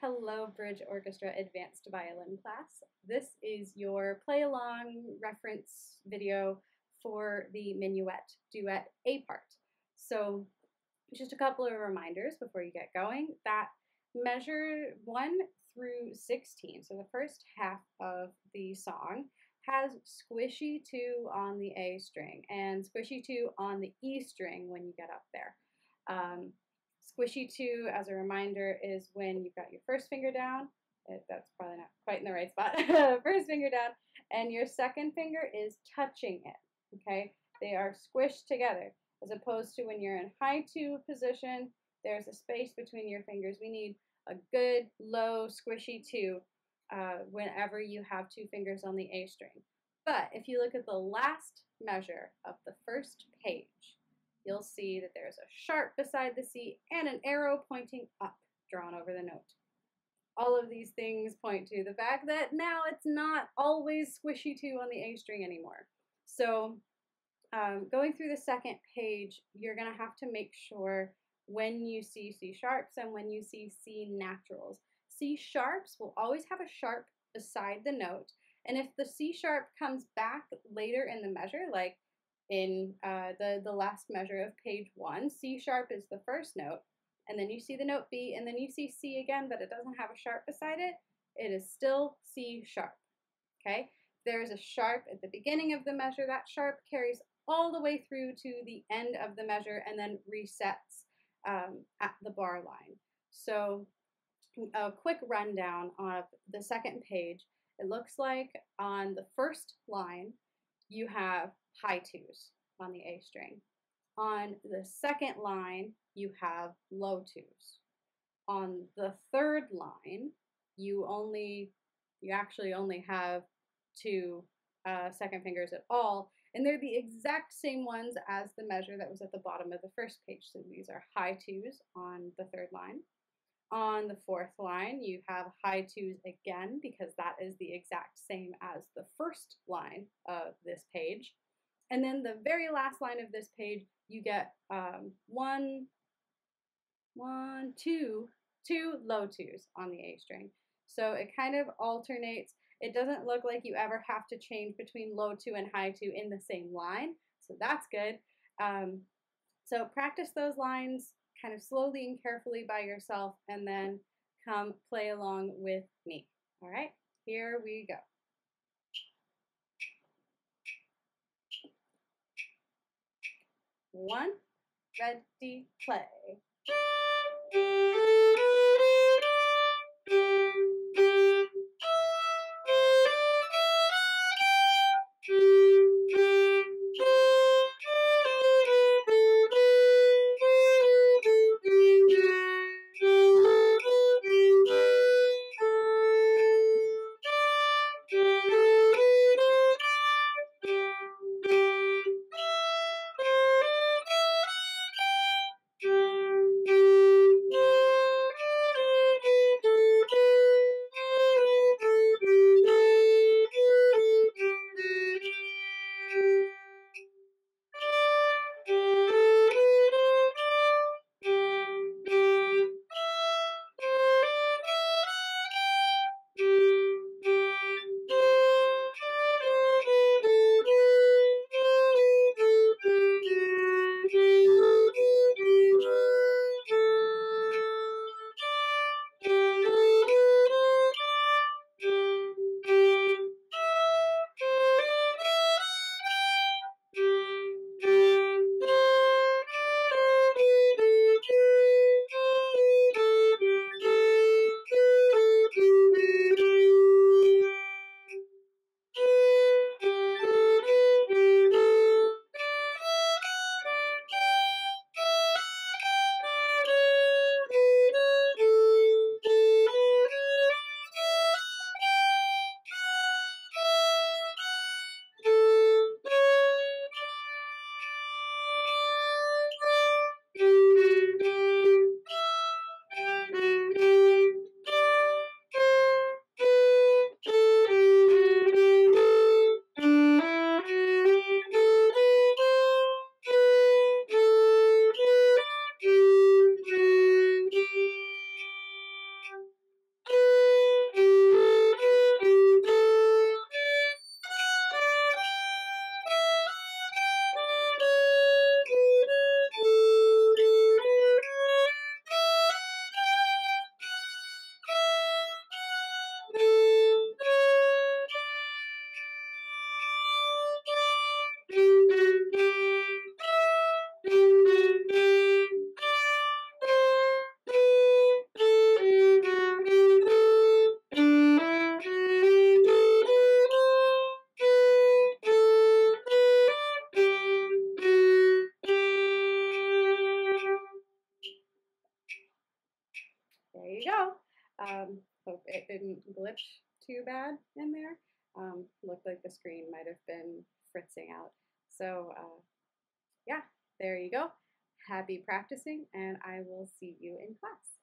Hello, Bridge Orchestra Advanced Violin class. This is your play along reference video for the minuet duet A part. So, just a couple of reminders before you get going that measure 1 through 16, so the first half of the song, has squishy 2 on the A string and squishy 2 on the E string when you get up there. Um, Squishy 2, as a reminder, is when you've got your first finger down. It, that's probably not quite in the right spot. first finger down, and your second finger is touching it. Okay, they are squished together, as opposed to when you're in high 2 position, there's a space between your fingers. We need a good, low, squishy 2 uh, whenever you have two fingers on the A string. But if you look at the last measure of the first page, you'll see that there's a sharp beside the C and an arrow pointing up drawn over the note. All of these things point to the fact that now it's not always squishy 2 on the A string anymore. So um, going through the second page, you're going to have to make sure when you see C sharps and when you see C naturals. C sharps will always have a sharp beside the note, and if the C sharp comes back later in the measure, like in uh, the, the last measure of page one. C sharp is the first note, and then you see the note B, and then you see C again, but it doesn't have a sharp beside it. It is still C sharp, okay? There's a sharp at the beginning of the measure. That sharp carries all the way through to the end of the measure and then resets um, at the bar line. So a quick rundown of the second page. It looks like on the first line, you have high twos on the A string. On the second line, you have low twos. On the third line, you only, you actually only have two uh, second fingers at all, and they're the exact same ones as the measure that was at the bottom of the first page. So these are high twos on the third line. On the fourth line, you have high twos again because that is the exact same as the first line of this page. And then the very last line of this page, you get um, one, one, two, two low twos on the A string. So it kind of alternates. It doesn't look like you ever have to change between low two and high two in the same line. So that's good. Um, so practice those lines kind of slowly and carefully by yourself and then come play along with me. All right, here we go. One, ready, play. Um, hope it didn't glitch too bad in there. Um, looked like the screen might have been fritzing out. So uh, yeah, there you go. Happy practicing, and I will see you in class.